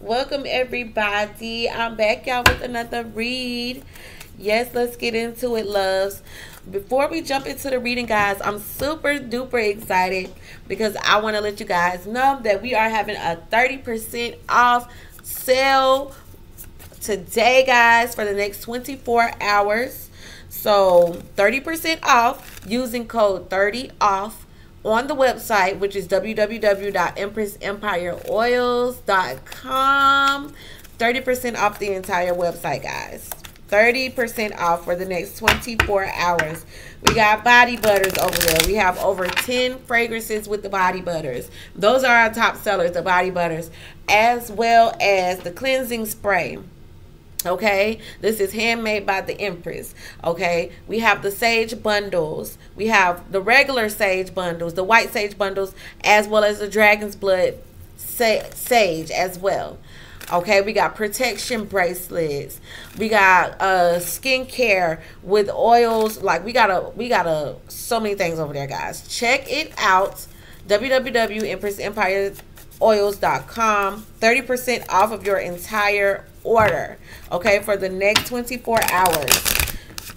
Welcome everybody. I'm back y'all with another read. Yes, let's get into it, loves. Before we jump into the reading, guys, I'm super duper excited because I want to let you guys know that we are having a 30% off sale today, guys, for the next 24 hours. So 30% off using code 30 off on the website, which is www.empressempireoils.com. 30% off the entire website, guys. 30% off for the next 24 hours. We got body butters over there. We have over 10 fragrances with the body butters. Those are our top sellers, the body butters, as well as the cleansing spray okay? This is handmade by the empress. Okay? We have the sage bundles. We have the regular sage bundles the white sage bundles as well as the dragon's blood sage as well. Okay? We got protection bracelets. We got uh skincare with oils. Like we got a we got a so many things over there guys. Check it out. Www.empressempireoils.com 30% off of your entire order, okay, for the next 24 hours.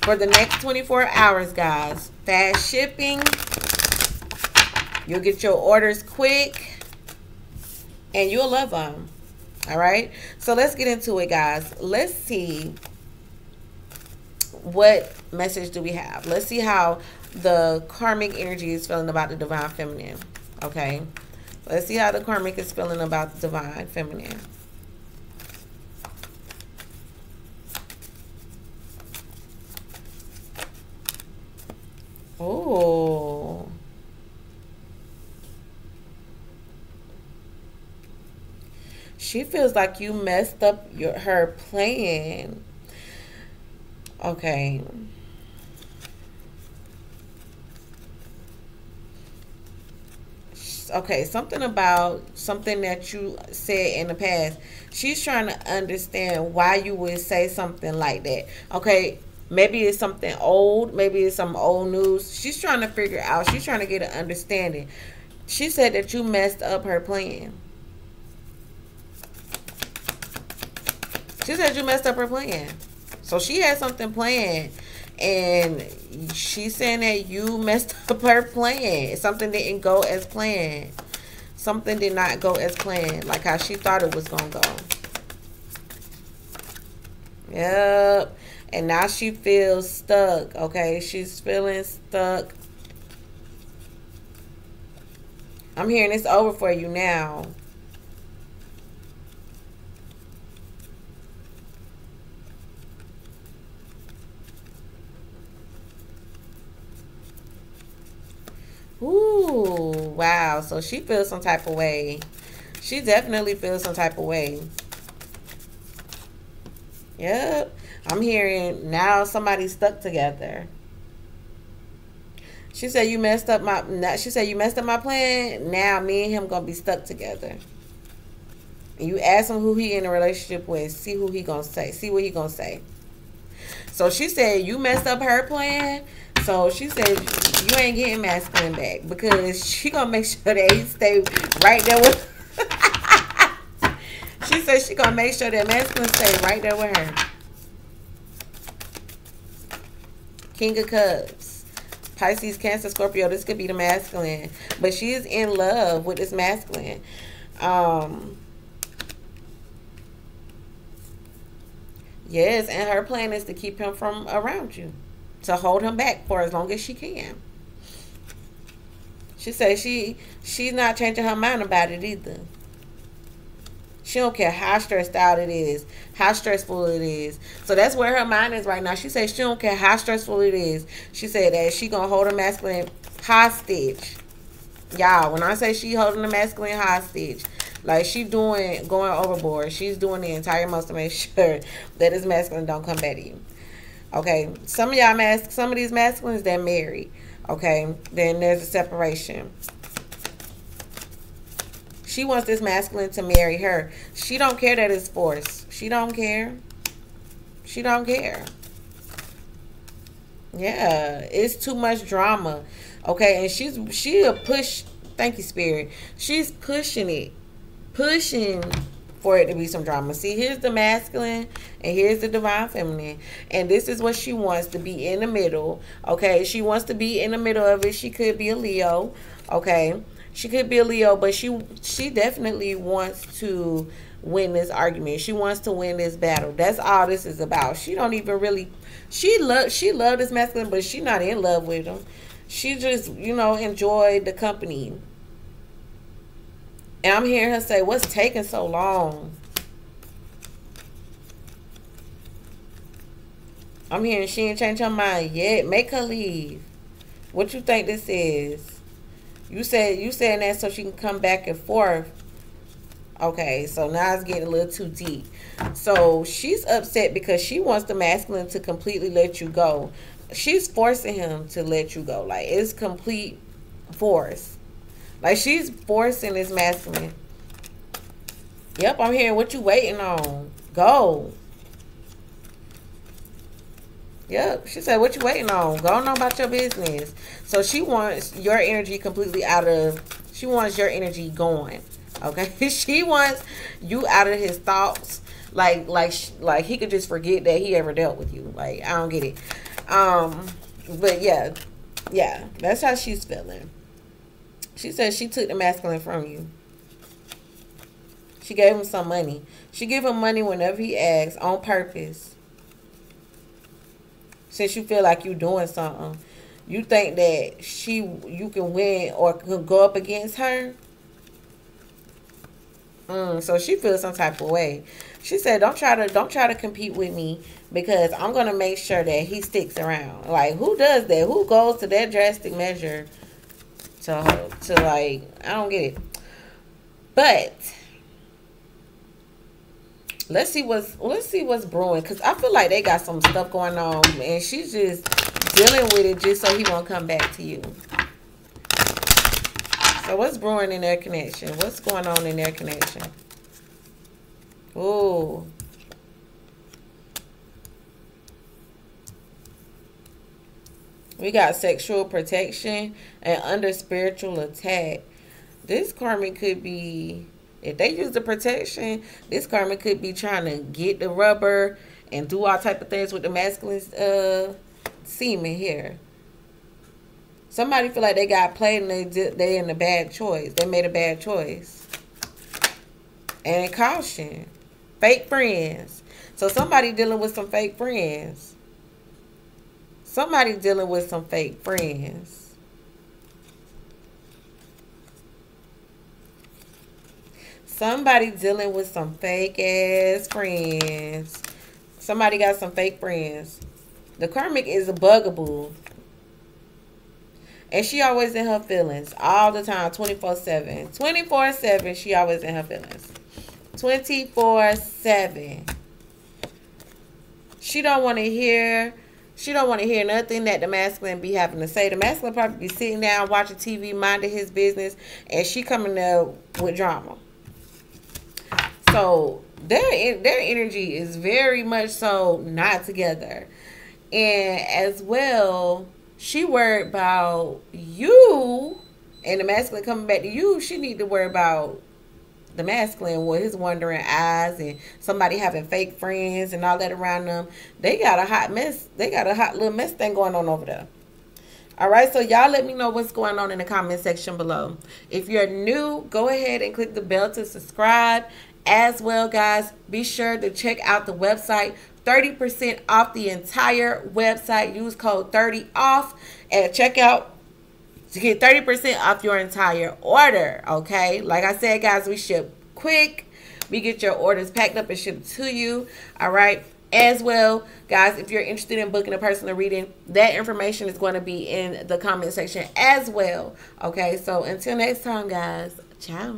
For the next 24 hours, guys. Fast shipping. You'll get your orders quick. And you'll love them. All right. So let's get into it, guys. Let's see what message do we have. Let's see how the karmic energy is feeling about the divine feminine. Okay. Let's see how the karmic is feeling about the divine feminine. Oh. She feels like you messed up your her plan. Okay. Okay, something about something that you said in the past. She's trying to understand why you would say something like that. Okay, Maybe it's something old. Maybe it's some old news. She's trying to figure out. She's trying to get an understanding. She said that you messed up her plan. She said you messed up her plan. So she had something planned. And she's saying that you messed up her plan. Something didn't go as planned. Something did not go as planned. Like how she thought it was going to go. Yep. And now she feels stuck, okay? She's feeling stuck. I'm hearing it's over for you now. Ooh, wow. So she feels some type of way. She definitely feels some type of way. Yep. I'm hearing now somebody's stuck together. She said you messed up my. She said you messed up my plan. Now me and him gonna be stuck together. You ask him who he in a relationship with. See who he gonna say. See what he gonna say. So she said you messed up her plan. So she said you ain't getting masculine back because she gonna make sure that he stay right there with. She said she gonna make sure that masculine stay right there with her. King of Cups. Pisces, Cancer, Scorpio. This could be the masculine. But she is in love with this masculine. Um, yes, and her plan is to keep him from around you. To hold him back for as long as she can. She says she she's not changing her mind about it either. She don't care how stressed out it is, how stressful it is. So that's where her mind is right now. She says she don't care how stressful it is. She said that she gonna hold a masculine hostage. Y'all, when I say she holding a masculine hostage, like she doing going overboard. She's doing the entire most to make sure that this masculine don't come to you. Okay. Some of y'all mask some of these masculines they're married. Okay. Then there's a separation. She wants this masculine to marry her. She don't care that it's forced. She don't care. She don't care. Yeah, it's too much drama. Okay, and she's she'll push. Thank you, spirit. She's pushing it, pushing for it to be some drama. See, here's the masculine and here's the divine feminine. And this is what she wants to be in the middle. Okay. She wants to be in the middle of it. She could be a Leo. Okay. She could be a Leo, but she she definitely wants to win this argument. She wants to win this battle. That's all this is about. She don't even really she love she loved this masculine, but she not in love with him. She just, you know, enjoyed the company. And I'm hearing her say, What's taking so long? I'm hearing she ain't changed her mind yet. Make her leave. What you think this is? You said you saying that so she can come back and forth. Okay, so now it's getting a little too deep. So she's upset because she wants the masculine to completely let you go. She's forcing him to let you go. Like it's complete force. Like she's forcing this masculine. Yep, I'm hearing what you waiting on. Go. Yep, she said, what you waiting on? Go on about your business. So she wants your energy completely out of, she wants your energy going. Okay? she wants you out of his thoughts. Like, like, like he could just forget that he ever dealt with you. Like, I don't get it. Um, but yeah, yeah, that's how she's feeling. She says she took the masculine from you. She gave him some money. She give him money whenever he asks on purpose. Since you feel like you're doing something, you think that she you can win or can go up against her. Mm, so she feels some type of way. She said, "Don't try to don't try to compete with me because I'm gonna make sure that he sticks around." Like who does that? Who goes to that drastic measure to to like I don't get it. But let's see what's let's see what's brewing because I feel like they got some stuff going on and she's just dealing with it just so he won't come back to you. So what's brewing in their connection? What's going on in their connection? Oh. We got sexual protection and under spiritual attack. This karmic could be if they use the protection, this karma could be trying to get the rubber and do all type of things with the masculine uh, semen here. Somebody feel like they got played and they did, they in a bad choice. They made a bad choice. And caution, fake friends. So somebody dealing with some fake friends. Somebody dealing with some fake friends. Somebody dealing with some fake ass friends. Somebody got some fake friends. The karmic is a bugaboo. And she always in her feelings. All the time. 24-7. 24-7. She always in her feelings. 24-7. She don't want to hear... She don't want to hear nothing that the masculine be having to say. The masculine probably be sitting down watching TV, minding his business. And she coming up with drama. So their their energy is very much so not together. And as well, she worried about you and the masculine coming back to you. She need to worry about the masculine with his wandering eyes and somebody having fake friends and all that around them. They got a hot mess. They got a hot little mess thing going on over there. All right, so y'all let me know what's going on in the comment section below. If you're new, go ahead and click the bell to subscribe as well, guys, be sure to check out the website. 30% off the entire website. Use code 30 off at checkout to get 30% off your entire order. Okay. Like I said, guys, we ship quick. We get your orders packed up and shipped to you. All right. As well, guys, if you're interested in booking a personal reading, that information is going to be in the comment section as well. Okay. So until next time, guys, ciao.